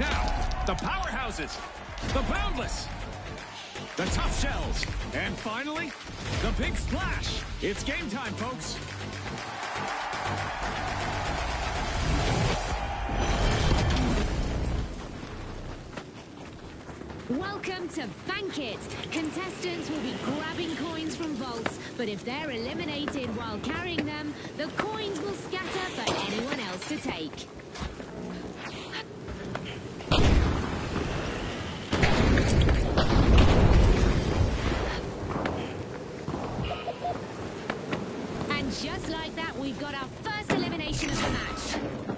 Now, the powerhouses, the boundless, the tough shells, and finally, the big splash. It's game time, folks. Welcome to Bank It! Contestants will be grabbing coins from vaults, but if they're eliminated while carrying them, the coins will scatter for anyone else to take.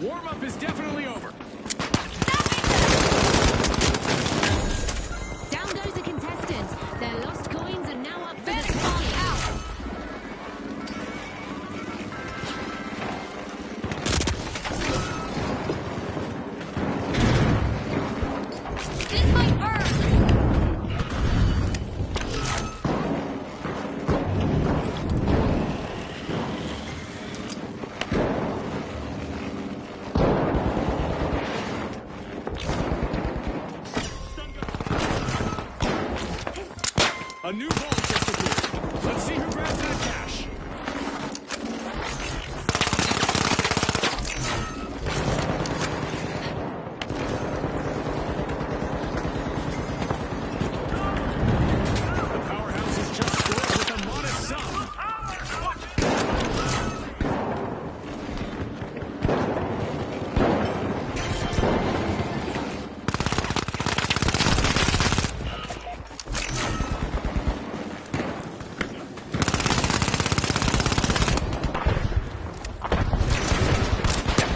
Warm-up is Let's see who grabs that cash. The powerhouse has just scored with a modest sum.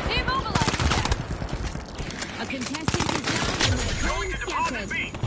Immobilize! A contestant is down and their coins scattered.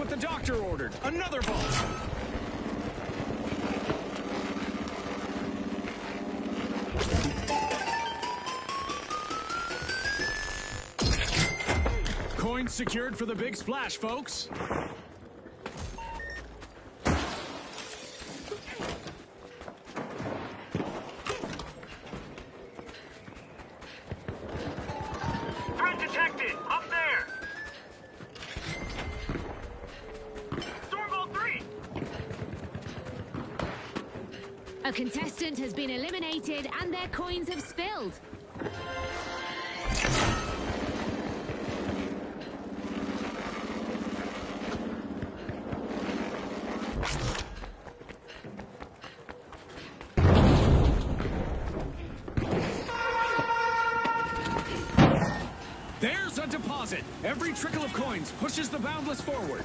What the doctor ordered. Another vault. Coins secured for the big splash, folks. A contestant has been eliminated and their coins have spilled. There's a deposit! Every trickle of coins pushes the boundless forward.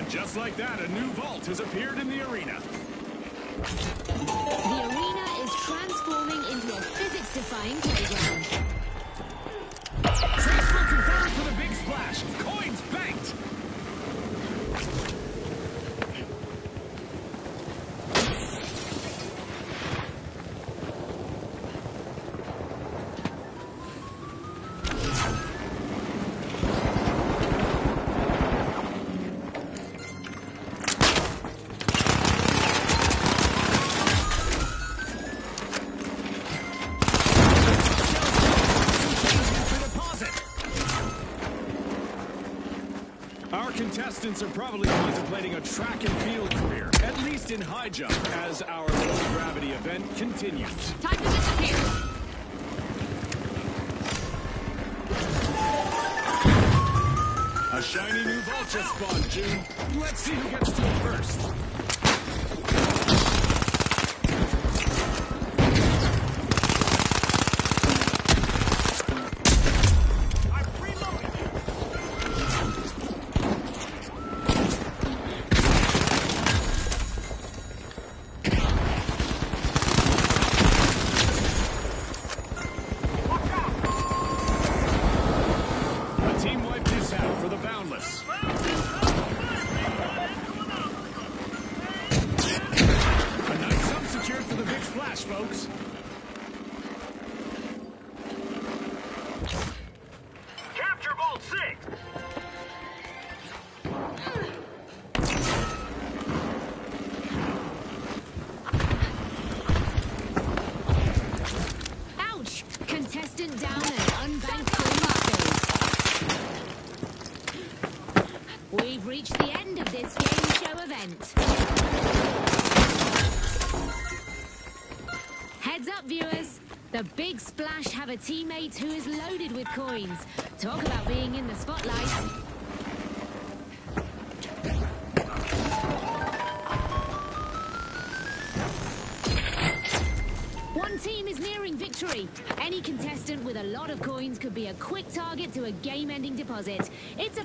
And just like that, a new vault has appeared in the arena. The arena is transforming into a physics-defying playground. Transfer confirmed for the big splash. Contestants are probably contemplating a track and field career, at least in high jump, as our low gravity event continues. Time to disappear. A shiny new Vulture spawn, June. Let's see who gets to it first. Have a teammate who is loaded with coins. Talk about being in the spotlight. One team is nearing victory. Any contestant with a lot of coins could be a quick target to a game-ending deposit. It's a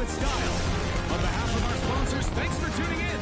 with style. On behalf of our sponsors, thanks for tuning in.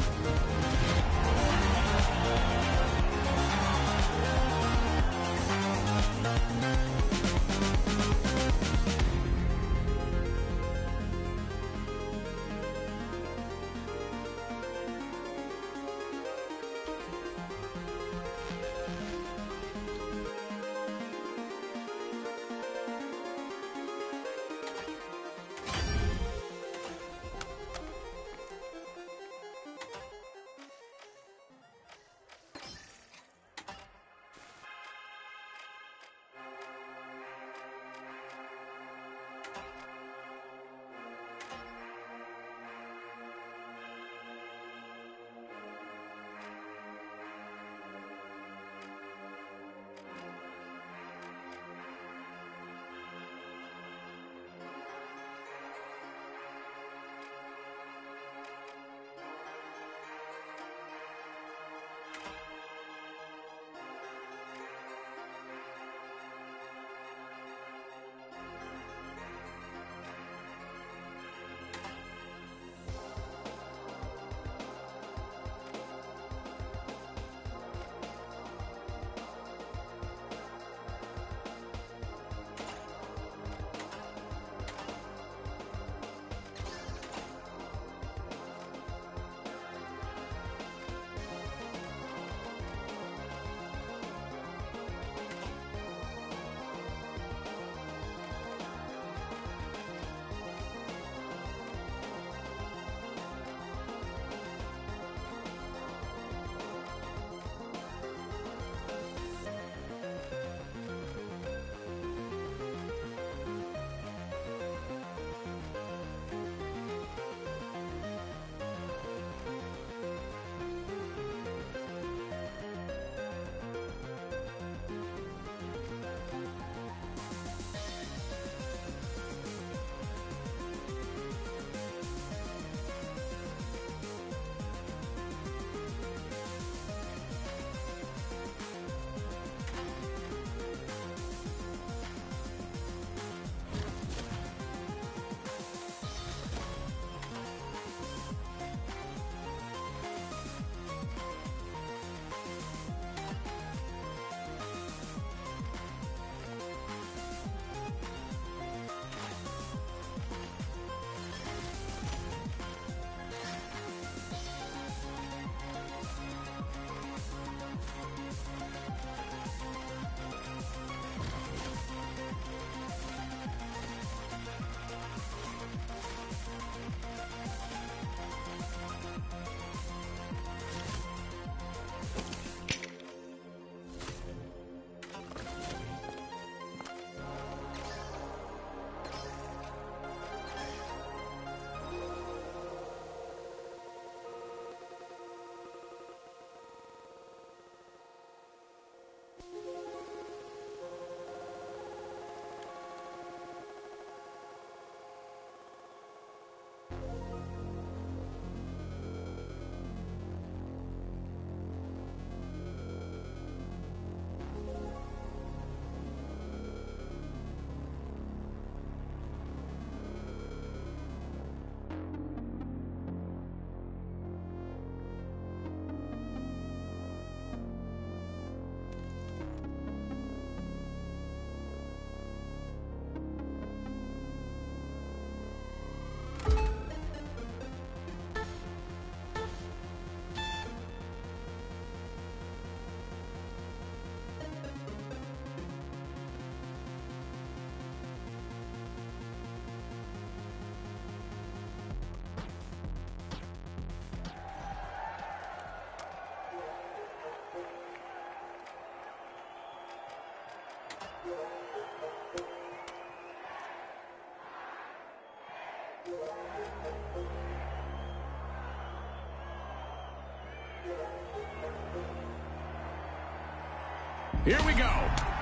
Here we go.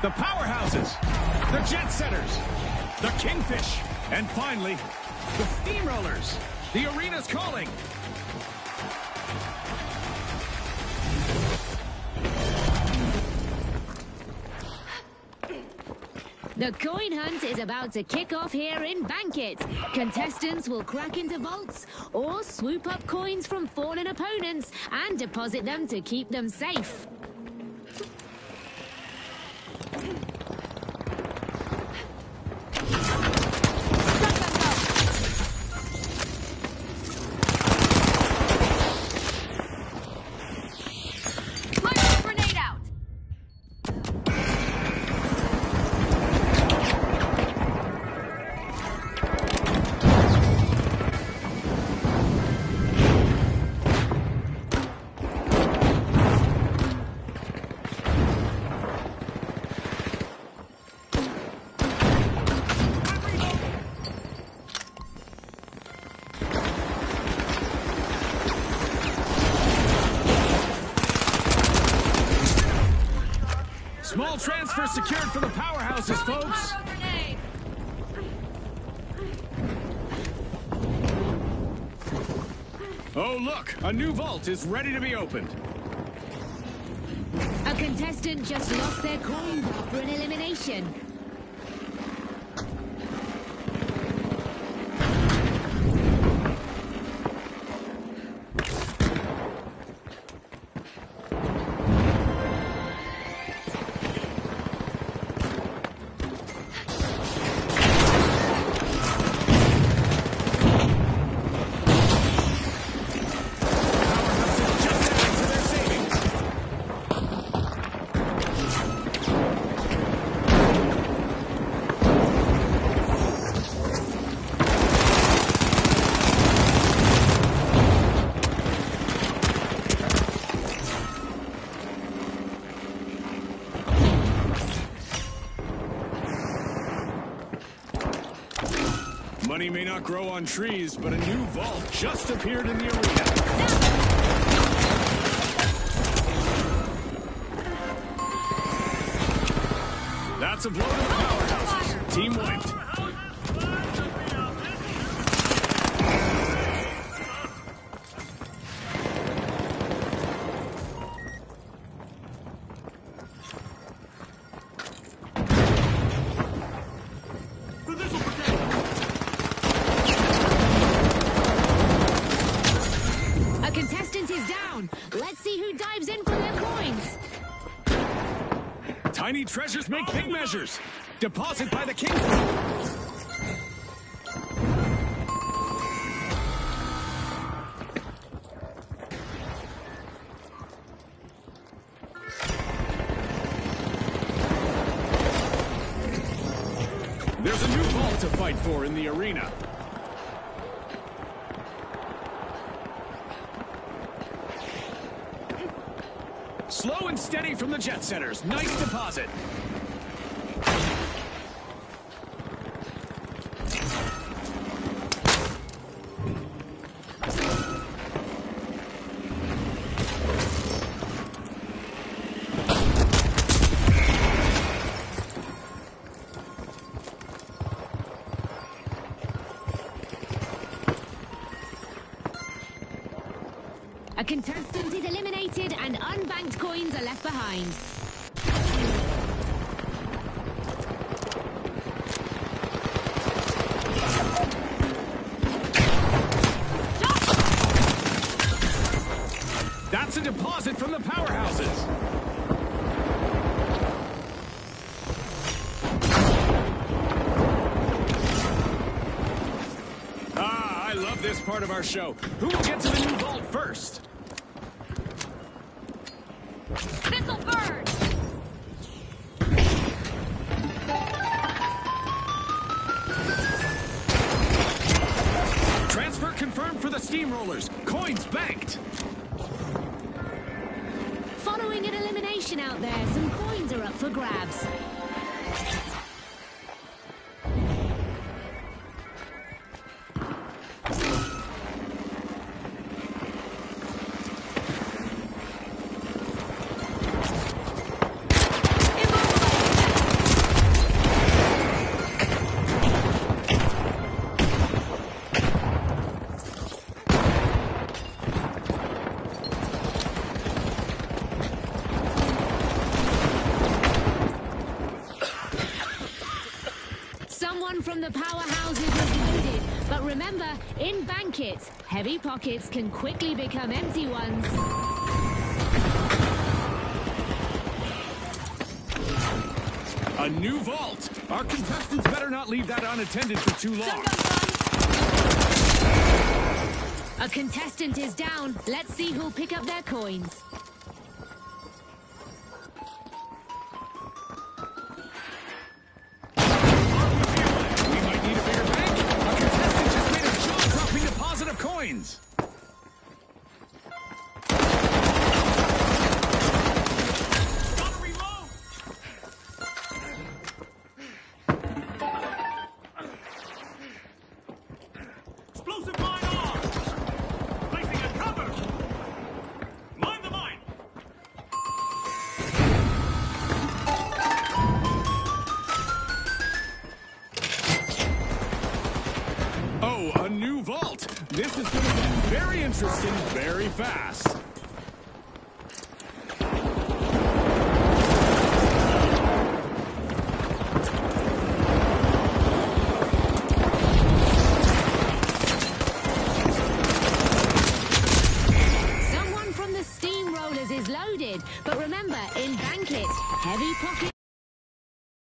The powerhouses, the jet setters, the kingfish, and finally, the steamrollers. The arena's calling. The coin hunt is about to kick off here in Bank It. Contestants will crack into vaults or swoop up coins from fallen opponents and deposit them to keep them safe. Transfer secured for the powerhouses, folks. Oh, look, a new vault is ready to be opened. A contestant just lost their coins after an elimination. Money may not grow on trees, but a new vault just appeared in the arena. That's a blow to the powerhouses. Team wiped. Tiny treasures make big measures. Deposit by the king. There's a new vault to fight for in the arena. Slow and steady from the jet setters. Nice deposit. A contestant is eliminated behind. That's a deposit from the powerhouses. Ah, I love this part of our show. Who will get to the new vault first? Remember, in Bank It, heavy pockets can quickly become empty ones. A new vault. Our contestants better not leave that unattended for too long. A contestant is down. Let's see who'll pick up their coins. Interesting very fast.